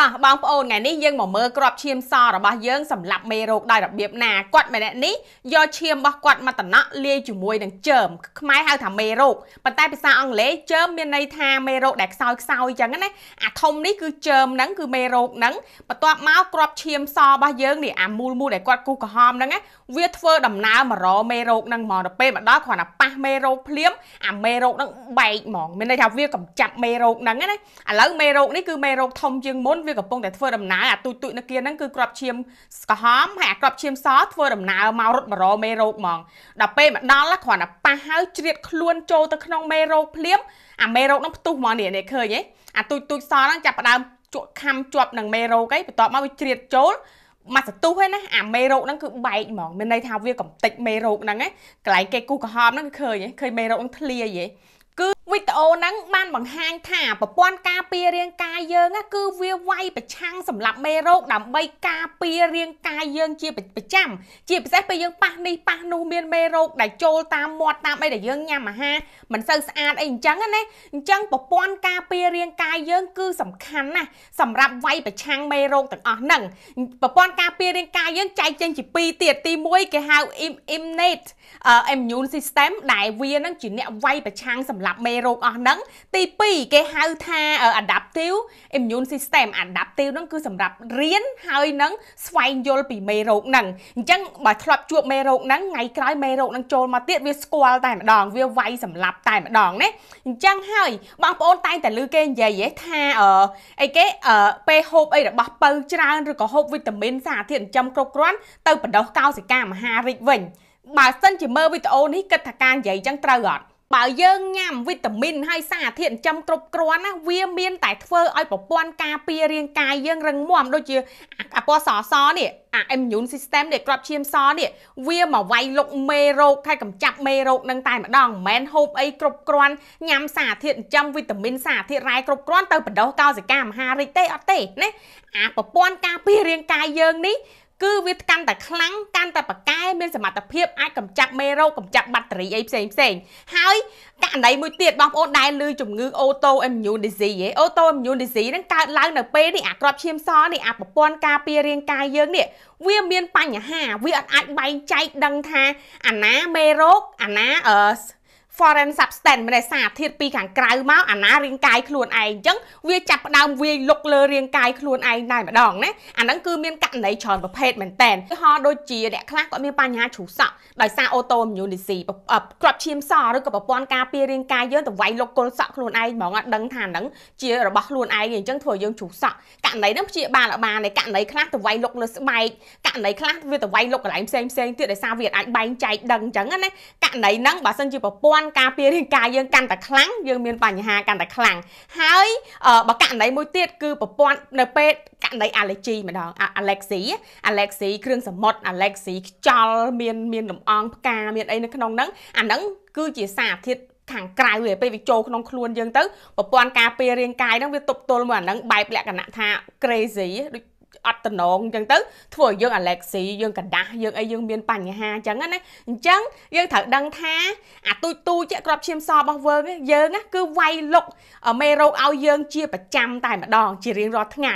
តោះបងប្អូនថ្ងៃនេះយើងមកមើលក្របឈាមសរបស់យើងសម្រាប់មេរោគដោយរបៀបណាគាត់ម្នាក់នេះយកឈាមរបស់គាត់មកតំណក់លាយជាមួយនឹងជើមខ្មែរហៅថាមេរោគប៉ុន្តែភាសាអង់គ្លេសជើមមានន័យថាមេរោគដែលខ្សោយខ្សោយចឹងណាអាធំនេះគឺជើមហ្នឹងគឺមេរោគហ្នឹងបន្ទាប់មកក្របឈាមសរបស់យើងនេះអាមូលមូលដែលគាត់គូសក្រហមហ្នឹងវាធ្វើដំណើរមករមេរោគហ្នឹងមកដល់ពេលមកដល់គ្រាន់តែប៉ះមេរោគភ្លាមអាមេរោគហ្នឹងបែកហ្មងមានន័យថាវាកំចាត់មេរោគហ្នឹងណាឥឡូវមេរោគនេះគឺមេរោគធំជាងមុនវាកំពុងតែធ្វើដំណើរអាទូចទូចនៅគៀនហ្នឹងគឺក្របឈាមក្រហមហើយអាក្របឈាមសធ្វើដំណើរមករត់មករមេរោគហ្មងដល់ពេលមកដល់គ្រាន់តែប៉ះហើយជ្រៀតខ្លួនចូលទៅក្នុងមេរោគភ្លាមអាមេរោគហ្នឹងផ្ទុះហ្មងនេះនេះឃើញទេអាទូចទូចសហ្នឹងចាប់ផ្ដើមជក់ខំជាប់នឹងមេរោគឯងបន្ទាប់មកវាជ្រៀតចូលមកសទុះហ្នឹងណាអាមេរោគហ្នឹងគឺបែកហ្មងមានន័យថាវាកំតិចមេរោគហ្នឹងណាកន្លែងគេគូក្រហមហ្នឹងគឺឃើញឃើញមេរោគហ្នឹងធ្លាយហ៎គឺ វីដេអូហ្នឹងបានបង្ហាញថាប្រព័ន្ធការពាររាងកាយយើងគឺវាវាយប្រឆាំងសម្រាប់មេរោគដើម្បីការពាររាងកាយយើងជាប្រចាំជាពិសេសពេលយើងប៉ះនេះប៉ះនោះមានមេរោគដែលចូលតាមមាត់តាមអីដែលយើងញ៉ាំអាហារមិនសូវស្អាតអីអញ្ចឹងណាអញ្ចឹងប្រព័ន្ធការពាររាងកាយយើងគឺសំខាន់ណាស់សម្រាប់វាយប្រឆាំងមេរោគទាំងអស់ហ្នឹងប្រព័ន្ធការពាររាងកាយយើងចែកចេញជាពីរទៀតទី1គេហៅ innate immune system ដែលវានឹងជាអ្នកវាយប្រឆាំងសម្រាប់មេរោគអស់ហ្នឹងទី2គេហៅថា adaptive immune system adaptive ហ្នឹងគឺសម្រាប់រៀនហើយនឹងស្វែងយល់ពីមេរោគហ្នឹងអញ្ចឹងបើធ្លាប់ជួបមេរោគហ្នឹងថ្ងៃក្រោយមេរោគហ្នឹងចូលមកទៀតវាស្គាល់តែម្ដងវាវាយសម្លាប់តែម្ដងណាអញ្ចឹងហើយបងប្អូនតែងតែឮគេនិយាយថាអីគេពេលហូបអីរបស់ពៅច្រើនឬក៏ហូបវីតាមីនសារធាតុចិញ្ចឹមគ្រប់គ្រាន់ទៅបណ្ដោះកោសិកាមហារីកវិញបើសិនជាមើលវីដេអូនេះគិតថាការនិយាយចឹងត្រូវអត់ បើយើងញ៉ាំវីតាមីនហើយសារធាតុចិញ្ចឹមគ្រប់គ្រាន់ណាវាមានតែធ្វើឲ្យប្រព័ន្ធការពាររាងកាយយើងរឹងមាំដូចជាអាពណ៌សសនេះអា immune system នេះក្របឈាមសនេះវាមកវាយលុកមេរោគហើយកម្ចាត់មេរោគនឹងតែម្ដងមិនមែនហូបអីគ្រប់គ្រាន់ញ៉ាំសារធាតុចិញ្ចឹមវីតាមីនសារធាតុរ៉ែគ្រប់គ្រាន់ទៅបណ្ដោះកោសិកាមហារីកទេអត់ទេណាអាប្រព័ន្ធការពាររាងកាយយើងនេះ គឺវាកាន់តែខ្លាំងកាន់តែប៉កែមានសមត្ថភាពអាចកម្ចាត់មេរោគកម្ចាត់បាក់តេរីអីផ្សេងផ្សេងហើយករណីមួយទៀតបងប្អូនដែលឮជំងឺ autoimmune disease ហ៎ autoimmune disease ហ្នឹងកើតឡើងនៅពេលនេះអាក្របឈាមសនេះអាប្រព័ន្ធការពាររាងកាយយើងនេះវាមានបញ្ហា វាអត់អាចបែងចែកដឹងថាអាណាមេរោគអាណាអឺ foreign substance មានសារធាតុពីខាងក្រៅមកអាណារាងកាយខ្លួនឯងអញ្ចឹងវាចាប់ផ្ដើមវាយលុកលើរាងកាយខ្លួនឯងតែម្ដងណាអាហ្នឹងគឺមានករណីច្រើនប្រភេទមែនតើឧទាហរណ៍ដូចជាអ្នកខ្លះគាត់មានបញ្ហាជ្រុះសក់ដោយសារ autoimmune disease គ្រាប់ឈាមសឬក៏ប្រព័ន្ធការពាររាងកាយយើងទៅវាយលុកគល់សក់ខ្លួនឯងហ្មងអត់ដឹងថាហ្នឹងជារបស់ខ្លួនឯងអញ្ចឹងធ្វើយើងជ្រុះសក់ករណីហ្នឹងព្យាបាលបានឯករណីខ្លះទៅវាយលុកលើស្បែកករណីខ្លះវាទៅវាយលុកកន្លែងផ្សេងផ្សេងទៀតដោយសារវាអាចបែងចែកដឹងអញ្ចឹងណាករណីហ្នឹងបើសិនជាប្រព័ន្ធន្ធការពាររាងកាយយើងកាន់តែខ្លាំងយើងមានបញ្ហាកាន់តែខ្លាំងហើយបើករណីមួយទៀតគឺប្រព័ន្ធនៅពេលករណី allergy ម្ដង allergy allergy គ្រឿងសមុទ្រ allergy ខ្យល់មានមានលំអងផ្កាមានអីនៅក្នុងហ្នឹងអាហ្នឹងគឺជាសារធាតុខាងក្រៅឯពេលវាចូលក្នុងខ្លួនយើងទៅប្រព័ន្ធការពាររាងកាយហ្នឹងវាទប់ទល់មកអាហ្នឹងបែបលក្ខណៈថា crazy ដូច អត់តំណងអញ្ចឹងទៅធ្វើឲ្យយើងអាឡែកស៊ីយើងកដាស់យើងអីយើងមានបញ្ហាអញ្ចឹងណាអញ្ចឹងយើងត្រូវដឹងថាអាទូចទូចក្របឈាមសរបស់វើយើងគឺវាយលុកមេរោគឲ្យយើងជាប្រចាំតែម្ដងជារៀងរាល់ថ្ងៃ